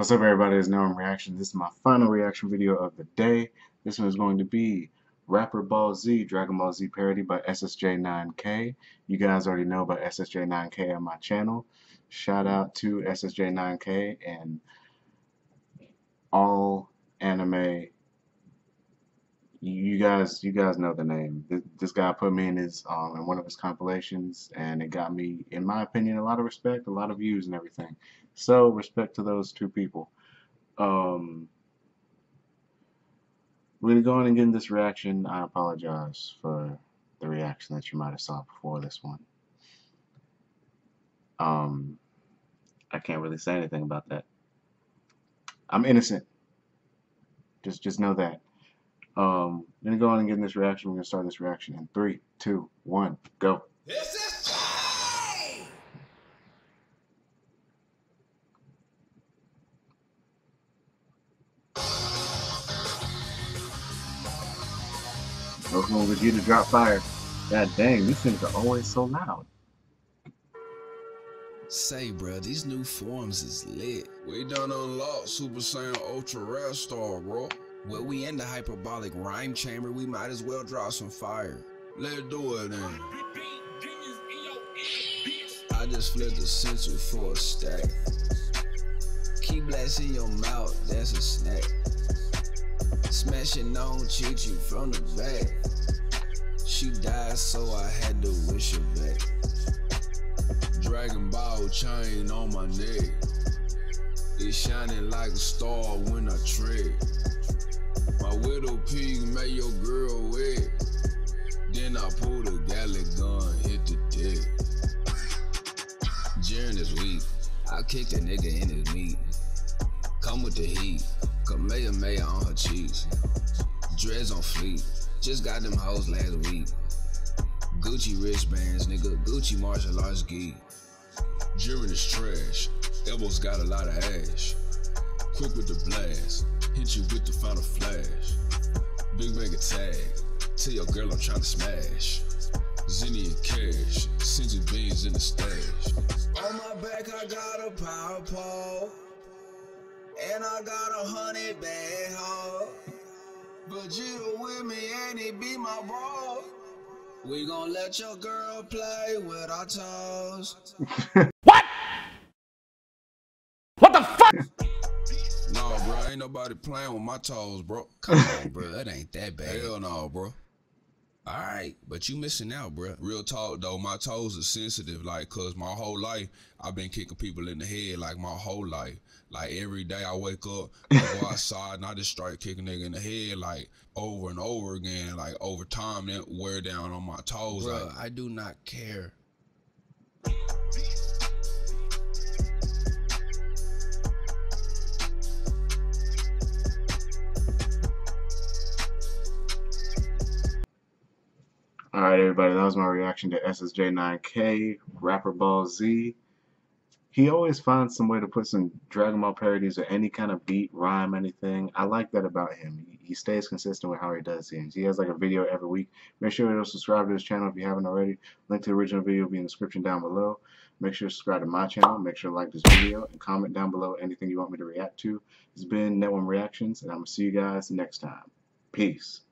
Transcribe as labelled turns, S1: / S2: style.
S1: What's up everybody, it's Noam Reaction. This is my final reaction video of the day. This one is going to be Rapper Ball Z, Dragon Ball Z parody by SSJ9K. You guys already know about SSJ9K on my channel. Shout out to SSJ9K and all anime. You guys, you guys know the name. This guy put me in his um, in one of his compilations, and it got me, in my opinion, a lot of respect, a lot of views, and everything. So respect to those two people. Um, we're gonna go on and get in this reaction. I apologize for the reaction that you might have saw before this one. Um, I can't really say anything about that. I'm innocent. Just just know that. Um, I'm gonna go on and get in this reaction. We're gonna start this reaction in three, two, one, go. Is Working with you to drop fire. God dang, these things are always so loud.
S2: Say, bro, these new forms is lit. We done unlocked Super Saiyan Ultra Rare Star, bro. Well, we in the hyperbolic rhyme chamber, we might as well drop some fire. Let's do it then. I just flipped the sensor for a stack. Keep blasting your mouth, that's a snack. Smashing on Chi-Chi from the back. She died, so I had to wish her back. Dragon Ball chain on my neck. It's shining like a star when I tread. My widow pig made your girl wet. Then I pulled a galick gun, hit the deck. During this weak. I kicked a nigga in his meat. Come with the heat. Kamehameha on her cheeks. Dreads on fleet. Just got them hoes last week. Gucci wristbands, nigga. Gucci martial arts geek. Jiren is trash. Elbows got a lot of ash. Quick with the blast. Hit you with the final flash. Big of tag. Tell your girl I'm trying to smash. Zenny and cash. Senzu beans in the stash. On my back I got a power pole. And I got a hundred bad hoe. But you with me and he be my bro. We gon' let your girl play with our toes.
S1: what? What the fuck?
S2: No, bro, ain't nobody playing with my toes, bro. Come on, bro, that ain't that bad. Hell no, bro. Alright, but you missing out, bro. Real talk though, my toes are sensitive, like, cause my whole life I've been kicking people in the head, like my whole life. Like every day I wake up, I go outside and I just start kicking nigga in the head, like over and over again, like over time, that wear down on my toes. Bro, like, I do not care.
S1: Alright, everybody, that was my reaction to SSJ9K, Rapper Ball Z. He always finds some way to put some Dragon Ball parodies or any kind of beat, rhyme, anything. I like that about him. He, stays consistent with how he does things. He has like a video every week. Make sure to subscribe to his channel if you haven't already. Link to the original video will be in the description down below. Make sure to subscribe to my channel. Make sure to like this video and comment down below anything you want me to react to. It's been Net1 Reactions, and I'm going to see you guys next time. Peace.